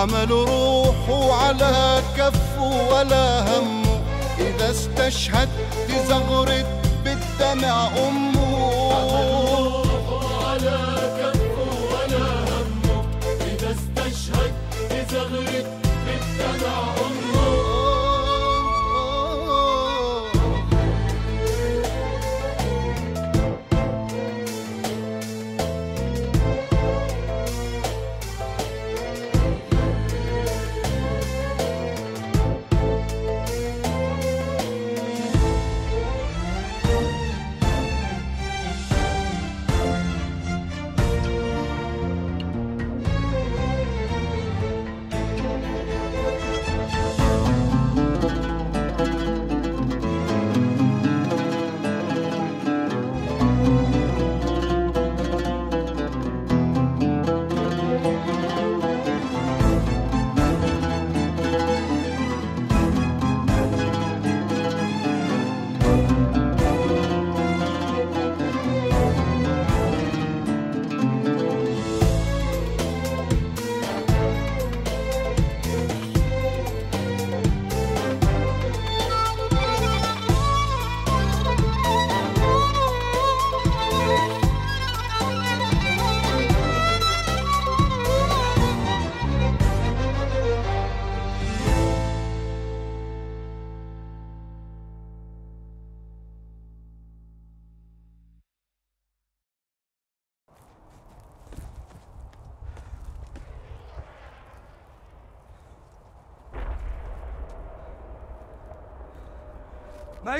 حمل روحه على كفه ولا همه إذا استشهدت زغرت بالدمع أمه ما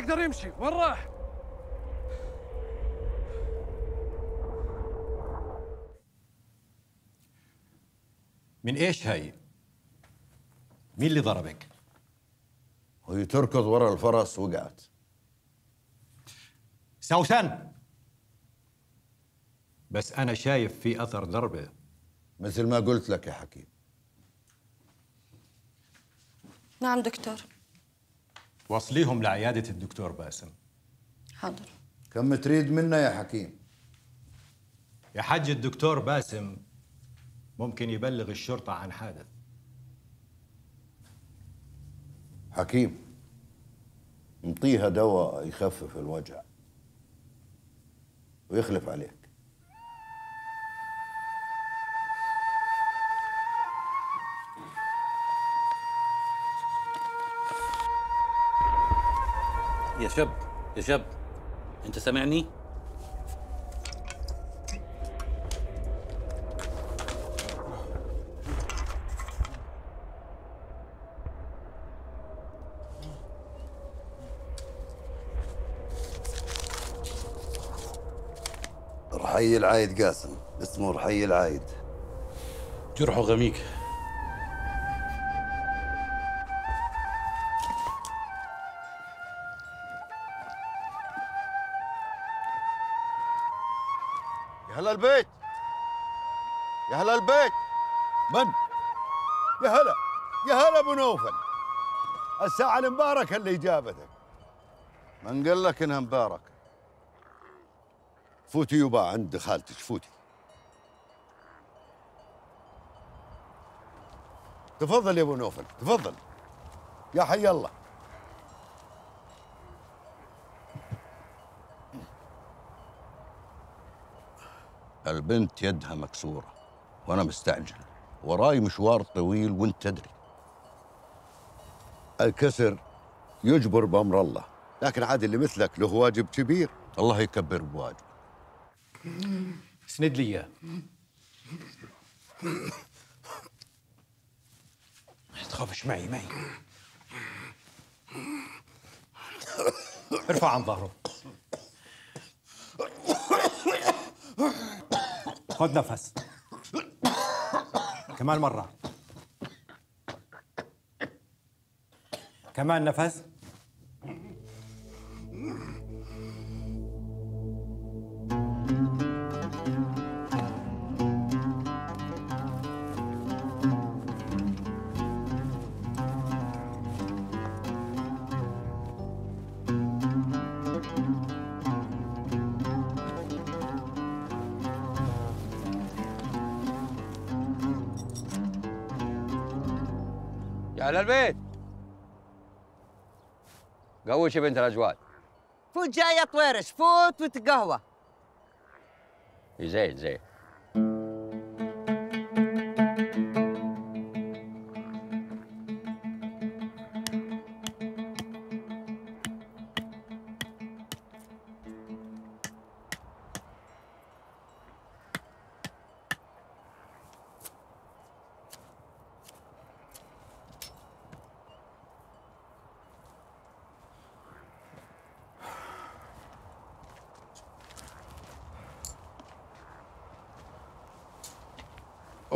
يقدر يمشي وين راح؟ من إيش هاي؟ مين اللي ضربك؟ وهي تركض ورا الفرس وقعت سوسن بس أنا شايف في أثر ضربة مثل ما قلت لك يا حكيم نعم دكتور وصليهم لعيادة الدكتور باسم. حاضر. كم تريد منا يا حكيم؟ يا حج الدكتور باسم ممكن يبلغ الشرطة عن حادث. حكيم انطيها دواء يخفف الوجع ويخلف عليك يا شاب يا شاب انت سامعني؟ رحي العايد قاسم اسمه رحي العايد جرحه غميق. نوفل الساعة المباركة اللي جابتك. من قال لك إنها مباركة؟ فوتي يبا عند خالتك فوتي. تفضل يا أبو نوفل تفضل. يا حي الله. البنت يدها مكسورة وأنا مستعجل وراي مشوار طويل وأنت تدري. الكسر يجبر بأمر الله لكن عاد اللي مثلك له واجب كبير الله يكبر بواجب اسند لي إياه. ما تخافش معي معي. ارفع عن ظهره. خذ نفس. كمان مرة. كمان نفس؟ على البيت. قوش يا بنت الاجواد فوت جاي يا طويرش فوت وتقهوى. زين زين.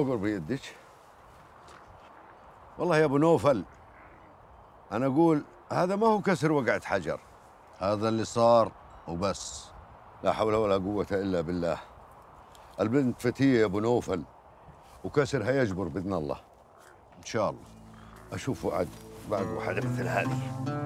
اقر بيدك والله يا أبو نوفل أنا أقول هذا ما هو كسر وقعة حجر. هذا اللي صار وبس. لا حول ولا قوة إلا بالله. البنت فتية يا أبو نوفل وكسرها يجبر بإذن الله. إن شاء الله. أشوف وعد بعد وحده مثل هذه.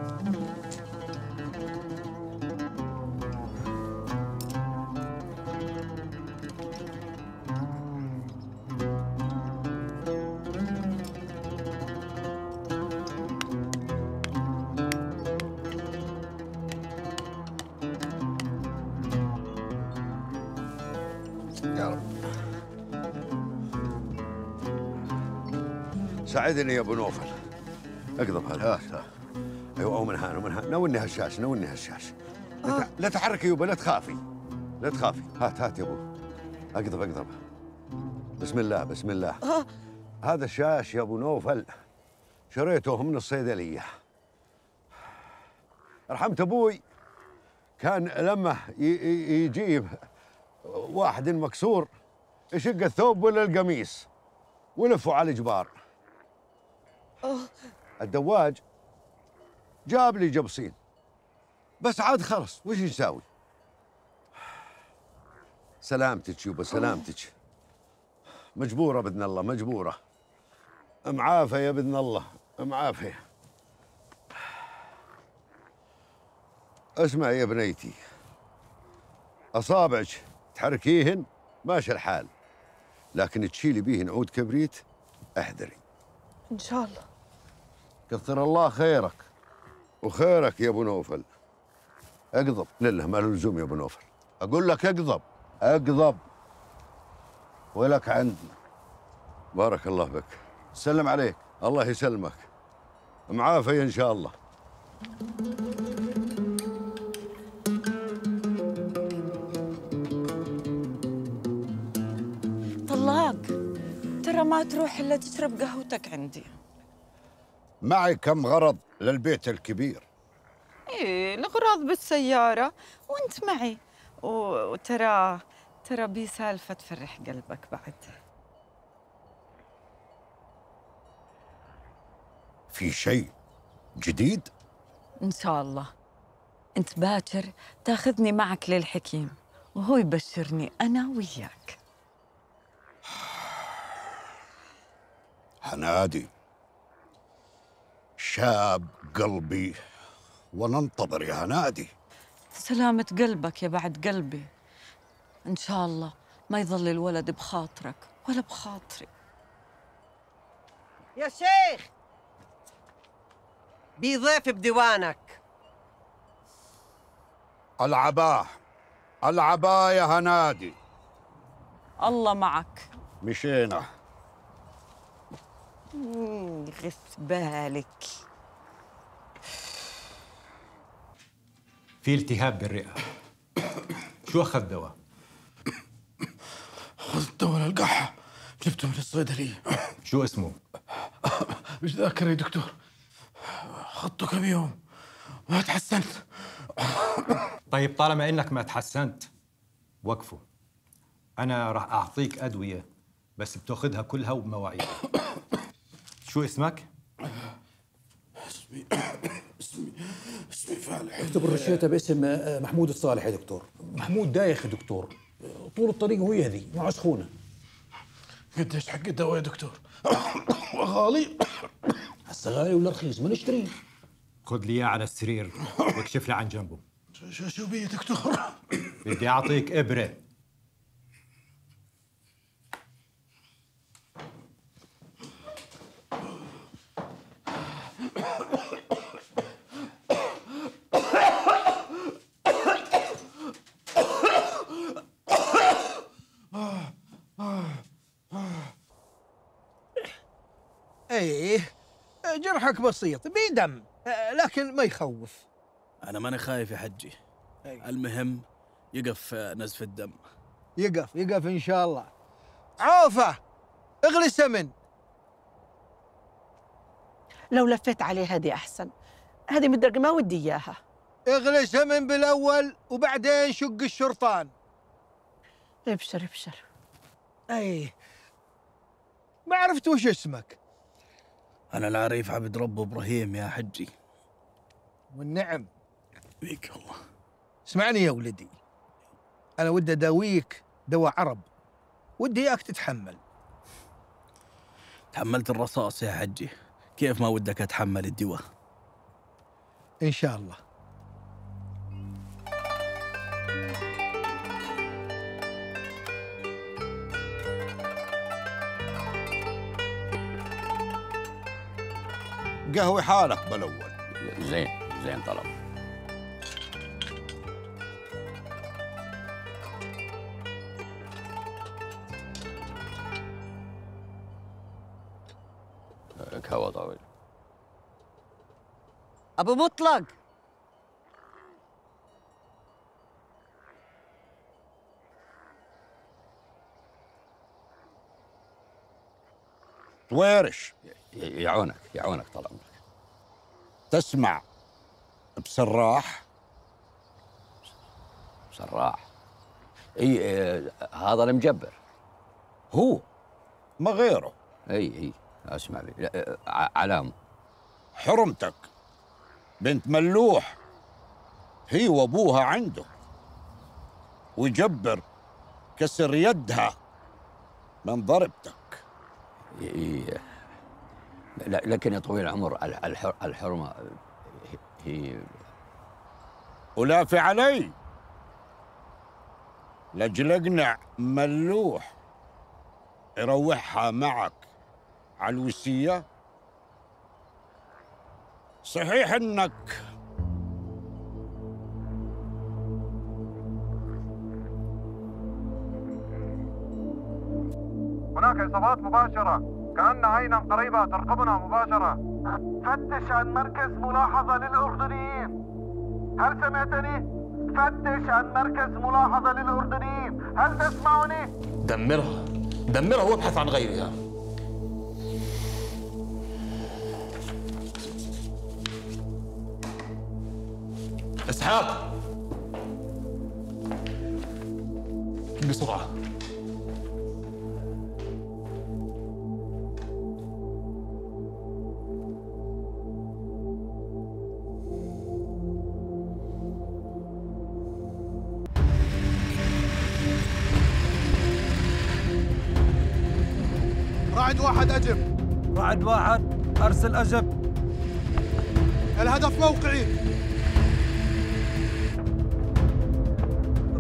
ساعدني يا أبو نوفل. اقضب هذا هات هات. أيوه ومن هان ومن هان. نوني هالشاش نوني هالشاش. لا تع- لا تحركي يوبا لا تخافي. لا تخافي. هات هات يا أبو. اقضب اقضب بسم الله بسم الله. هذا الشاش يا أبو نوفل شريته من الصيدلية. رحمت أبوي. كان لما يجيب واحد مكسور يشق الثوب ولا القميص ولفوا على الجبار. الدواج جاب لي جبصين. بس عاد خلص وش نساوي؟ سلامتك يوبا سلامتك. مجبورة بإذن الله مجبورة. معافى يا بإذن الله معافى اسمع يا بنيتي. أصابعك تحركيهن ماشي الحال لكن تشيلي بيهن عود كبريت احذري إن شاء الله. كثر الله خيرك. وخيرك يا أبو نوفل. أقضب. لله ما له لزوم يا أبو نوفل. أقول لك أقضب. أقضب. ولك عندي بارك الله بك سلم عليك. الله يسلمك. معافية إن شاء الله. طلاق. ترى ما تروح إلا تشرب قهوتك عندي. معي كم غرض للبيت الكبير. إيه الاغراض بالسيارة وأنت معي. وترى ترى بي سالفه تفرح قلبك بعد. في شيء جديد؟ إن شاء الله. أنت باكر تاخذني معك للحكيم وهو يبشرني أنا وياك. هنادي. شاب قلبي وننتظر يا هنادي. سلامة قلبك يا بعد قلبي. إن شاء الله ما يظل الولد بخاطرك ولا بخاطري. يا شيخ! بي ضيف بديوانك. العباه العباه يا هنادي. الله معك. مشينا. مم، يغث بالك. في التهاب بالرئة. شو أخذ دواء؟ خذت دواء القحة جبته من الصيدلية. شو اسمه؟ مش ذاكر يا دكتور. خذته كم يوم. ما تحسنت. طيب طالما إنك ما تحسنت وقفوا أنا راح أعطيك أدوية بس بتأخذها كلها وبمواعيد شو اسمك؟ اسمي فالح اكتب الرشيته باسم محمود الصالح يا دكتور. محمود دايخ يا دكتور. طول الطريق هو يهذي معه سخونه قديش حق الدواء يا دكتور؟ غالي. هسه غالي ولا رخيص ما نشتريه خذ لي إياه على السرير واكشف لي عن جنبه. شو شو بيه يا دكتور؟ بدي أعطيك إبرة إيه جرحك بسيط بيدم لكن ما يخوف. أنا ماني خايف يا حجي. المهم يقف نزف الدم. يقف يقف إن شاء الله. عوفة اغلي سمن لو لفيت عليه هذه أحسن. هذه مدرقه ما ودي إياها. اغلي سمن بالأول وبعدين شق الشرطان. ابشر ابشر. أي. ما عرفت وش اسمك. أنا العريف عبد رب إبراهيم يا حجي. والنعم. بيك الله. اسمعني يا ولدي. أنا ودي أداويك دواء عرب. ودي إياك تتحمل. تحملت الرصاص يا حجي. كيف ما ودك أتحمل الدواء؟ إن شاء الله. قهوي حالك بالأول. زين زين طلب. كهوة طويل. أبو مطلق. طويرش يعونك يعونك طال عمرك تسمع بسراح. سراح. إي آه، هذا المجبر هو ما غيره. إي إي أسمع بي لا، آه، ع- علام حرمتك. بنت ملوح. هي وأبوها عنده. ويجبر كسر يدها من ضربتك. إي- إي. لا- لكن يا طويل العمر الح- الحر- الحرمة هي ولافي علي. لاجل اقنع ملوح يروحها معك على الوسية صحيح إنك هناك إصابات مباشرة. كأن عينا قريبة ترقبنا مباشرة. فتش عن مركز ملاحظة للأردنيين. هل سمعتني؟ فتش عن مركز ملاحظة للأردنيين. هل تسمعني؟ دمرها. دمرها وابحث عن غيرها. إسحاق! بسرعة. واحد أجب. رعد واحد أرسل أجب. الهدف موقعي.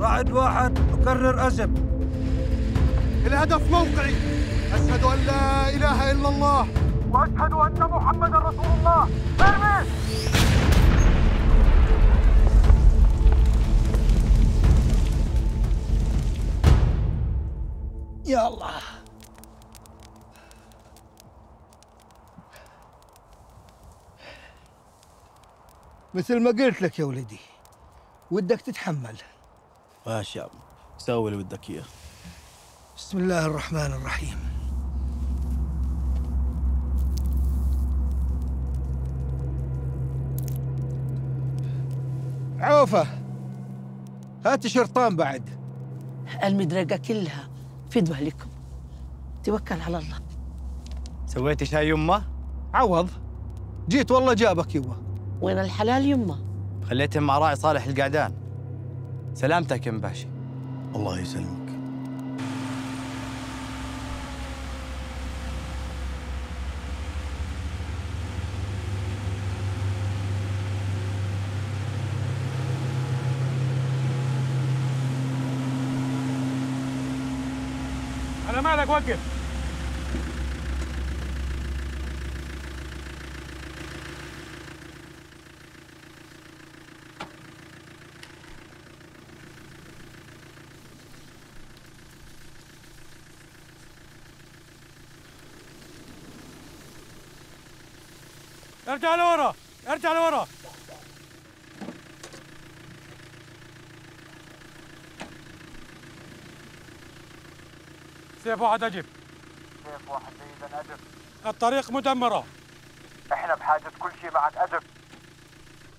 رعد واحد أكرر أجب. الهدف موقعي. أشهد أن لا إله إلا الله. وأشهد أن محمدا رسول الله. ارمي يا الله. مثل ما قلت لك يا ولدي. ودك تتحمل. ماشي يا عم. سوي اللي بدك إياه. بسم الله الرحمن الرحيم. عوفة هات شرطان بعد. المدرقة كلها فدوة لكم. توكل على الله. سويتي شاي يمه؟ عوض. جيت والله جابك يبا وين الحلال يمه؟ خليته مع راعي صالح القعدان. سلامتك يا مباشي الله يسلمك. على مالك وقف. ارجع لورا ارجع لورا. سيف واحد اجب كيف واحد سيدا أجب. الطريق مدمرة. إحنا بحاجة كل شيء معك أجب.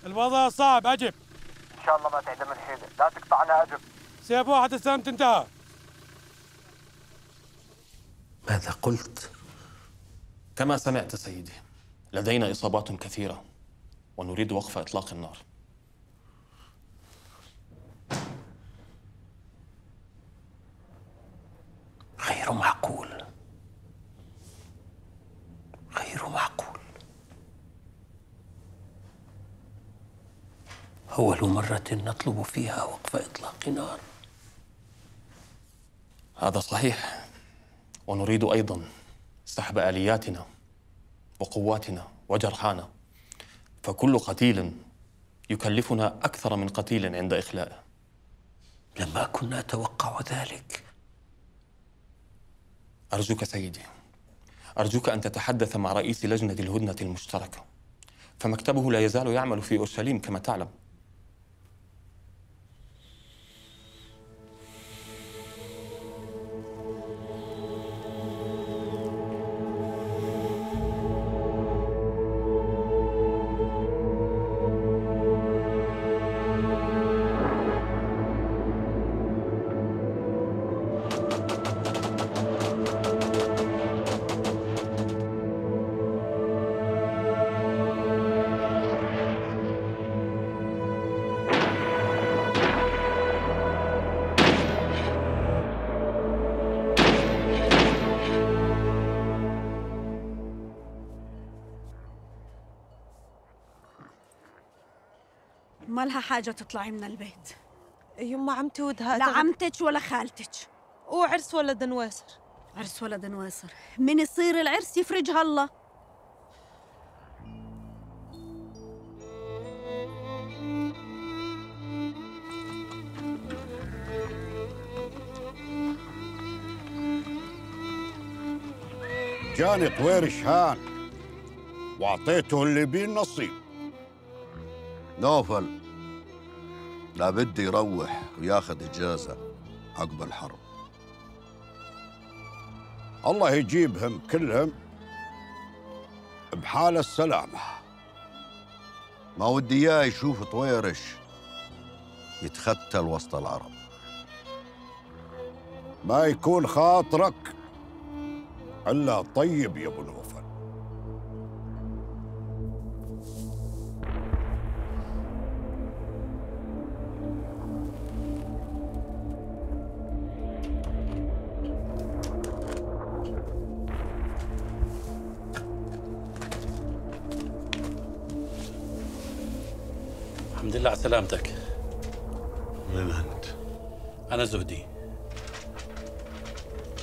الوضع صعب أجب. إن شاء الله ما تعدم الحيلة. لا تقطعنا أجب. سيف واحد السلامة انتهى ماذا قلت؟ كما سمعت سيدي لدينا إصابات كثيرة ونريد وقف إطلاق النار. غير معقول. غير معقول. أول مرة نطلب فيها وقف إطلاق نار. هذا صحيح ونريد أيضا سحب آلياتنا. وقواتنا وجرحانا. فكل قتيل يكلفنا أكثر من قتيل عند إخلائه. لما كنا أتوقع ذلك. أرجوك سيدي أرجوك أن تتحدث مع رئيس لجنة الهدنة المشتركة. فمكتبه لا يزال يعمل في أورشليم كما تعلم. ما لها حاجة تطلعي من البيت. يما عمتي ودها لا عمتك ولا خالتك. وعرس ولد نويسر عرس ولد نويسر من يصير العرس يفرجها الله. جاني طوير شهان واعطيته اللي بيه النصيب. نوفل. لابد يروح وياخذ إجازة عقب الحرب. الله يجيبهم كلهم بحال السلامة. ما ودي إياه يشوف طويرش يتختل وسط العرب. ما يكون خاطرك إلا طيب يا أبو نوفل. سلامتك من أنت؟ أنا زهدي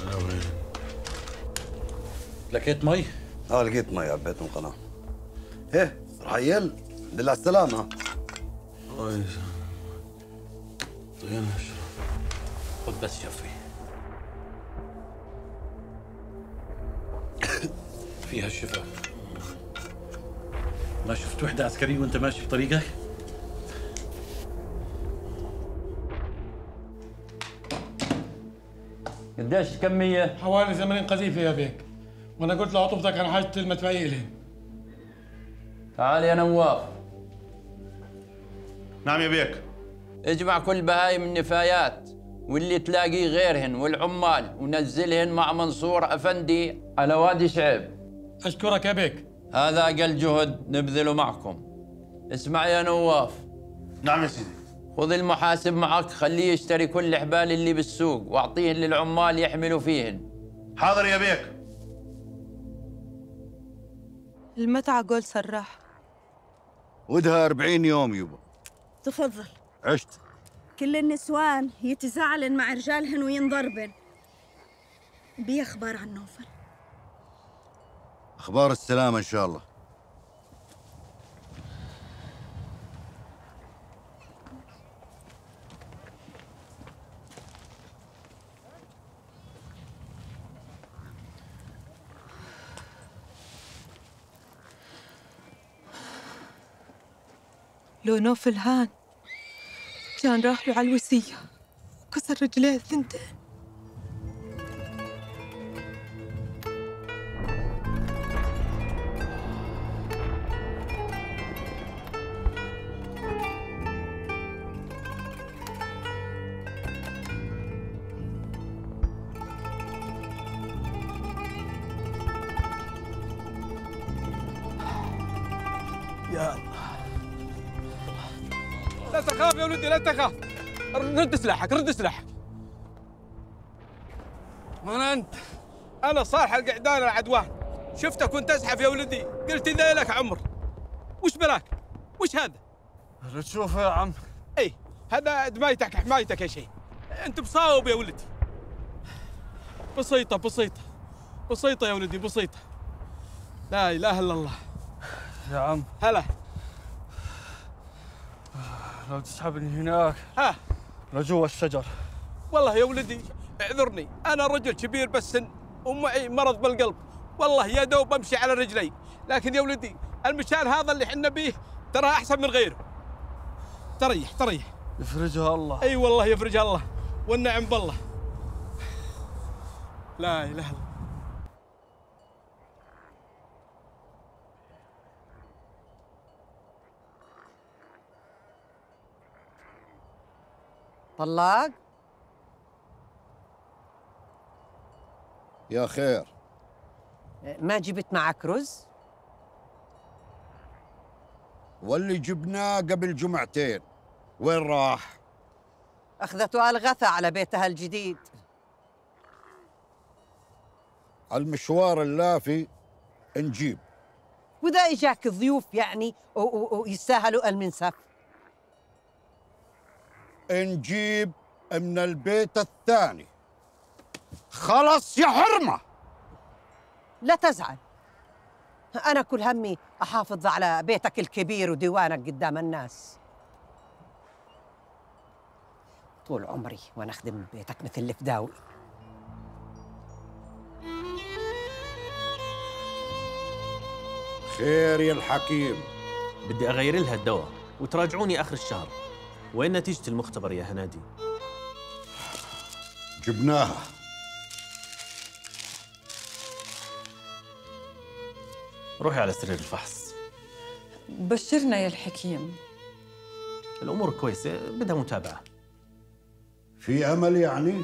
أنا وين؟ لقيت مي؟ آه لقيت مي عبيت من قناة إيه رحيل الحمد لله على السلامة طينا اشرب خذ بس شفي فيها الشفاء ما شفت وحدة عسكرية وأنت ماشي في طريقك؟ قديش كمية؟ حوالي 80 قذيفة يا بيك وأنا قلت لعطفتك أنا حاجة المدفعية تعال يا نواف. نعم يا بيك اجمع كل بهايم النفايات واللي تلاقيه غيرهن والعمال ونزلهن مع منصور أفندي على وادي شعيب. أشكرك يا بيك هذا أقل جهد نبذله معكم. اسمع يا نواف. نعم يا سيدي. خذ المحاسب معك خليه يشتري كل الحبال اللي بالسوق واعطيهن للعمال يحملوا فيهن. حاضر يا بيك. المتعة قول سراح. ودها أربعين يوم يبا. تفضل. عشت. كل النسوان يتزعلن مع رجالهن وينضربن. بي أخبار عن نوفل. أخبار السلامة إن شاء الله. لو نوف الهان كان راح له على الوسية وكسر رجليه الثنتين. يا الله. لا تخاف يا ولدي لا تخاف. رد سلاحك رد سلاحك. من أنت؟ أنا صالح القعدان العدوان. شفتك وأنت تزحف يا ولدي. قلت اذا لك عمر. وش بلاك وش هذا؟ اللي تشوفه يا عم. اي هذا دمايتك حمايتك يا شيء أنت مصاوب يا ولدي. بسيطة بسيطة. بسيطة يا ولدي بسيطة. لا إله إلا الله. يا عم. هلا. لو تسحبني هناك. ها. لجوا الشجر. والله يا ولدي اعذرني. أنا رجل كبير بالسن ومعي مرض بالقلب. والله يا دوب أمشي على رجلي. لكن يا ولدي المشان هذا اللي حنا بيه ترى أحسن من غيره. تريح تريح يفرجها الله. أي والله يفرجها الله. والنعم بالله. لا إله إلا الله. طلاق؟ يا خير. ما جبت معك رز؟ واللي جبناه قبل جمعتين. وين راح؟ أخذته الغثى على بيتها الجديد. المشوار اللافي نجيب. وإذا إجاك ضيوف يعني ويستاهلوا المنسف نجيب من البيت الثاني. خلص يا حرمة! لا تزعل. أنا كل همي أحافظ على بيتك الكبير وديوانك قدام الناس. طول عمري وأنا أخدم بيتك مثل الفداوي خير يا الحكيم. بدي أغير لها الدواء وتراجعوني آخر الشهر. وين نتيجة المختبر يا هنادي؟ جبناها. روحي على سرير الفحص. بشرنا يا الحكيم. الأمور كويسة بدها متابعة. في أمل يعني؟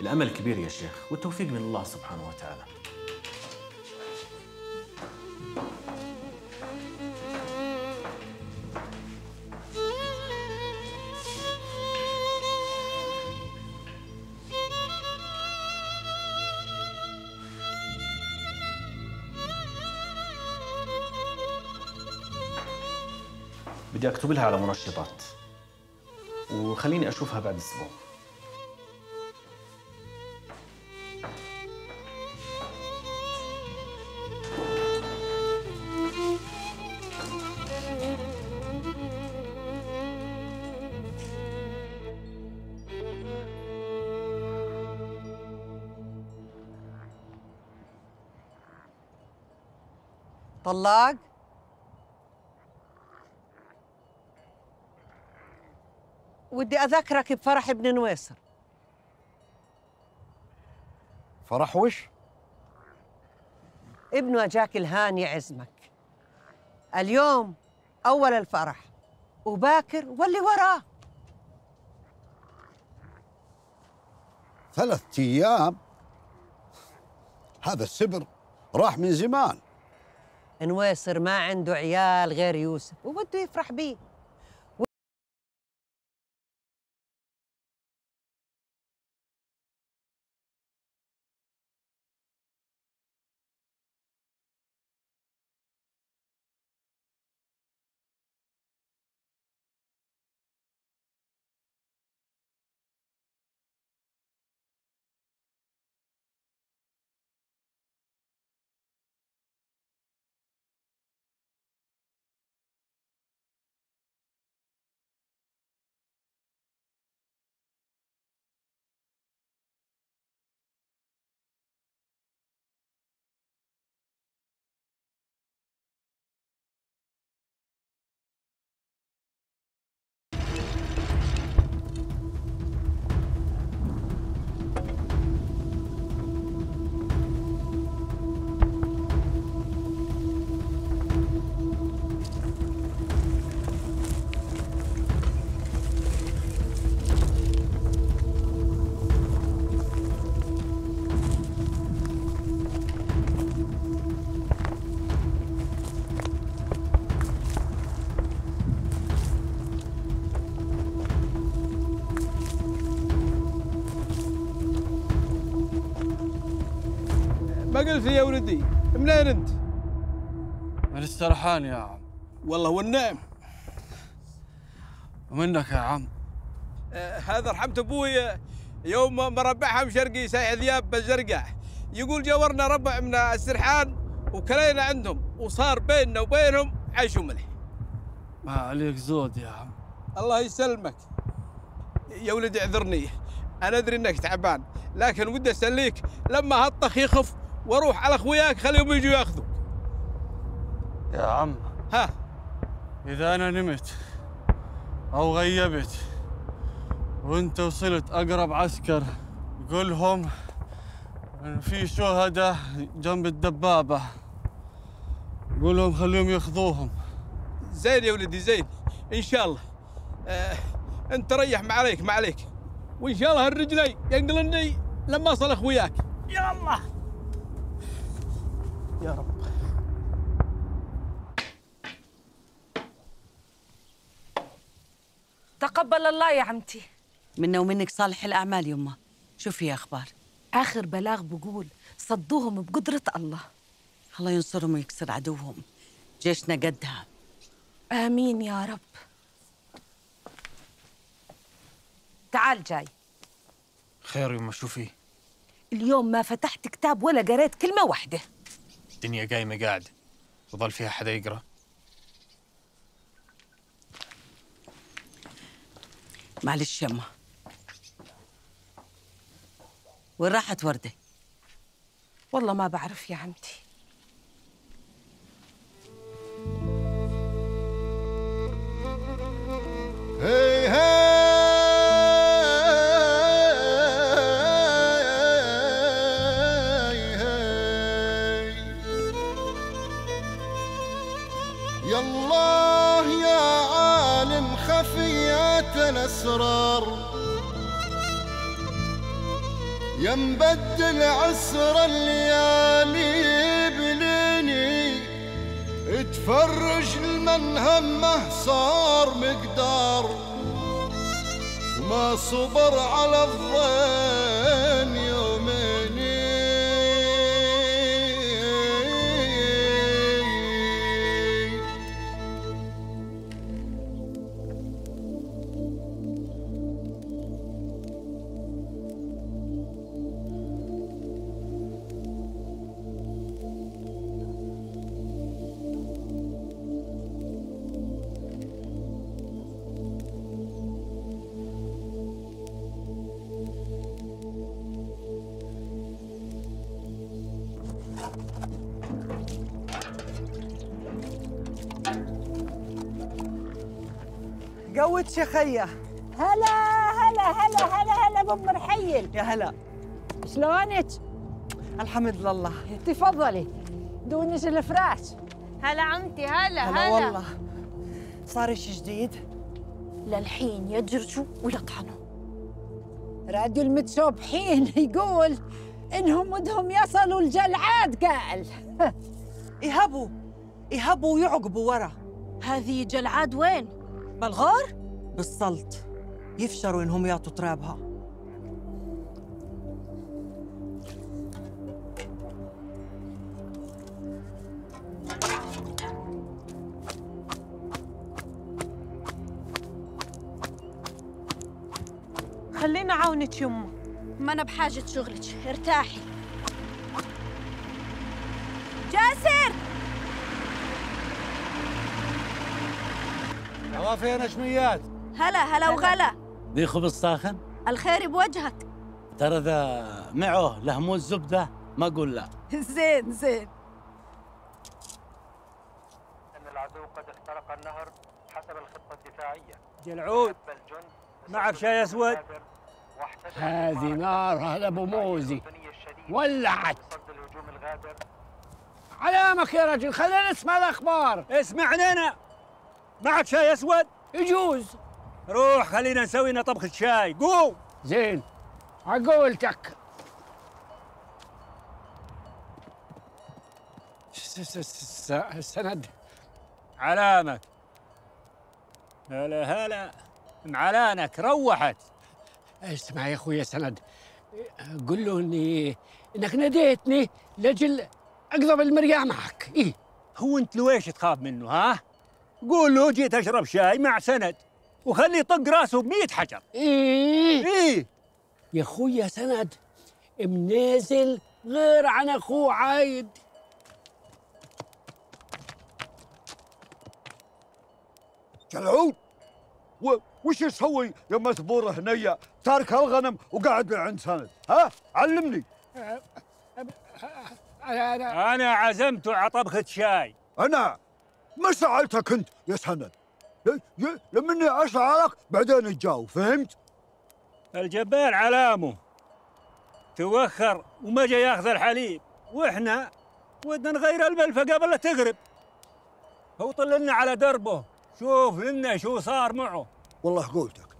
الأمل كبير يا شيخ والتوفيق من الله سبحانه وتعالى. بدي أكتب لها على منشطات وخليني أشوفها بعد أسبوع. طلاق؟ ودي أذكرك بفرح ابن نويسر. فرح وش؟ ابنه أجاك الهان يعزمك اليوم أول الفرح وباكر واللي وراه. ثلاثة أيام. هذا السبر راح من زمان. نويسر ما عنده عيال غير يوسف وبده يفرح بيه. قلت لي يا ولدي منين أنت؟ من السرحان يا عم. والله والنعم. ومنك يا عم. آه هذا رحمت أبوي يوم مربعها مشرقي سايح ذياب بالزرقاء يقول جاورنا ربع من السرحان وكلينا عندهم وصار بيننا وبينهم عيش وملح. ما عليك زود يا عم. الله يسلمك. يا ولدي اعذرني أنا أدري إنك تعبان لكن ودي اسليك لما هالطخ يخف وأروح على أخوياك خليهم يجوا ياخذوا يا عم. ها. إذا أنا نمت أو غيبت وأنت وصلت أقرب عسكر قولهم إن في شهداء جنب الدبابة. قولهم خليهم يأخذوهم. زين يا ولدي زين. إن شاء الله. آه أنت ريح ما عليك ما عليك. وإن شاء الله الرجلي ينقلني لما أصل أخوياك. يا الله يا رب. تقبل الله يا عمتي. منا ومنك صالح الأعمال يما شو في أخبار. آخر بلاغ بقول صدوهم بقدرة الله. الله ينصرهم ويكسر عدوهم. جيشنا قدها. آمين يا رب. تعال جاي. خير يما شو في اليوم ما فتحت كتاب ولا قريت كلمة واحدة. الدنيا قايمة قاعد. وظل فيها حدا يقرأ. معلش يما وين راحت وردة؟ والله ما بعرف يا عمتي. هي الأسرار. يا مبدل عسر الليالي بليني تفرج المن همه صار مقدار. وما صبر على الظن قوت شخية هلا هلا هلا هلا هلا بام رحيل يا هلا. شلونك؟ الحمد لله. تفضلي. دونش الفراش. هلا عمتي هلا هلا والله. صار شي جديد؟ للحين يجرجوا ويطحنوا. راديو المتشوبحين يقول إنهم ودهم يصلوا الجلعاد قال. يهبوا يهبوا ويعقبوا ورا. هذه جلعاد وين؟ بالغار؟ بالسلط. يفشروا إنهم يعطوا ترابها. خلينا عاونك يمه ما أنا بحاجة شغلك. ارتاحي. جاسر! عوافي نشميات هلا هلا وغلا. دي خبز ساخن؟ الخير بوجهك. ترى ذا معه لهمو الزبدة ما أقول لا. زين زين. أن العدو قد اخترق النهر حسب الخطة الدفاعية. جلعود معك شاي أسود؟ هذه نار هذا ابو موزي ولعت. علامك يا رجل خلينا نسمع الأخبار. اسمعني أنا. معك شاي أسود؟ يجوز. روح خلينا نسوي لنا طبخة شاي قوم زين. عقولتك س- س- س- السند علامك. هلا هلا. معلانك روحت. اسمع يا أخوي سند. قل له اني إنك ناديتني لأجل أقضب المريا معك. إيه. هو أنت لويش تخاف منه ها؟ قول له جيت أشرب شاي مع سند. وخليه يطق راسه ب حجر. إيه. إيه. يا اخويا سند منازل غير عن أخوه عايد. جلعون و- وش يسوي يا مسبور هنية تارك الغنم وقاعد عند سند ها؟ علمني. أنا أنا عزمته على طبخة شاي. أنا ما سألتك أنت يا سند. لمني اسألك بعدين تجاوب فهمت؟ الجبال علامه. توخر وما جاي ياخذ الحليب. وإحنا ودنا نغير الملفه قبل لا تغرب. هو طلنا على دربه. شوف لنا شو صار معه. والله قولتك.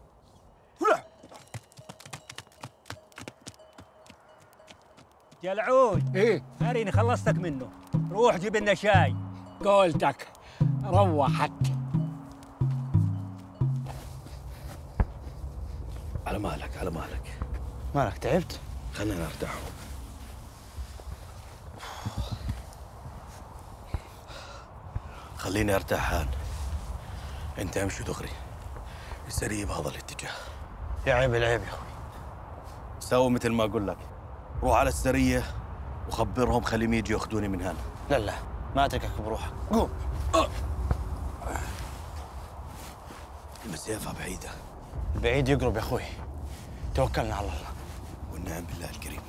جلعود إيه. أريني خلصتك منه. روح جيب لنا شاي. قولتك. روحت. على مالك على مالك مالك تعبت؟ خلينا نرتاح. خليني أرتاح هان أنت أمشي دغري. السرية بهذا الاتجاه. يا عيب العيب يا أخوي. سوي مثل ما أقول لك. روح على السرية وخبرهم خليهم يجي يأخذوني من هنا. لا لا ما أتركك بروحك. قوم. المسافة بعيدة. البعيد يقرب يا أخوي. توكلنا على الله. والنعم بالله الكريم.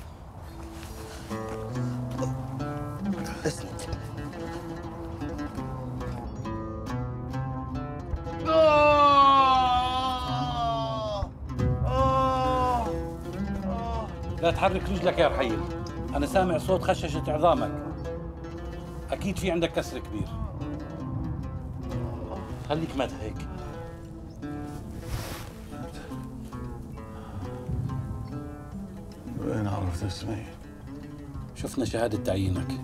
اسند لا تحرك رجلك يا رحيل. أنا سامع صوت خششة عظامك. أكيد في عندك كسر كبير. خليك مد هيك وين عرفت اسمي؟ شفنا شهادة تعيينك.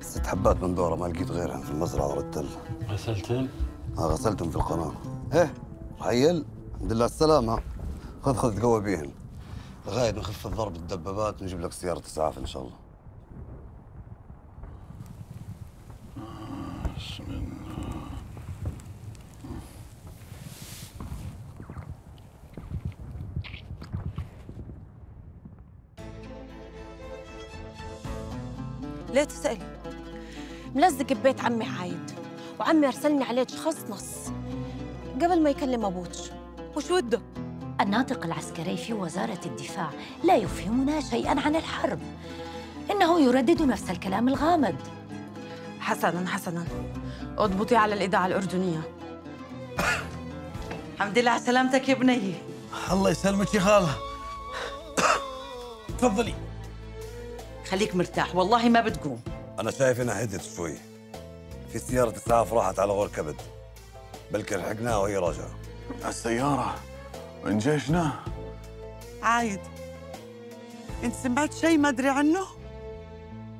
ست حبات من دورة ما لقيت غيرهم في المزرعة ورا التل. غسلتهم؟ ها غسلتهم في القناة. إيه رحيل الحمد لله السلامة. خذ خذ تقوي بيهن. لغاية نخف الضرب الدبابات ونجيب لك سيارة إسعاف إن شاء الله. ملزق ببيت عمي عايد وعمي أرسلني عليه شخص نص. قبل ما يكلم أبوش وش وده؟ الناطق العسكري في وزارة الدفاع لا يفهمنا شيئا عن الحرب. إنه يردد نفس الكلام الغامض. حسنا حسنا. اضبطي على الإذاعة الأردنية. الحمد لله على سلامتك يا بنية الله يسلمك يا خالة. تفضلي. خليك مرتاح والله ما بتقوم. أنا شايف إنها هدت شوي. في سيارة إسعاف راحت على غور كبد. بلكي لحقناها وهي راجعة. السيارة؟ من جيشنا؟ عايد انت سمعت شيء ما أدري عنه؟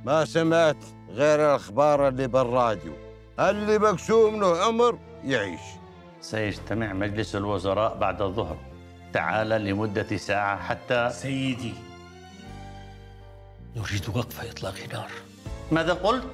ما سمعت غير الأخبار اللي بالراديو. اللي مقسوم له عمر يعيش. سيجتمع مجلس الوزراء بعد الظهر. تعال لمدة ساعة حتى سيدي. نريد وقف إطلاق نار. ماذا قلت؟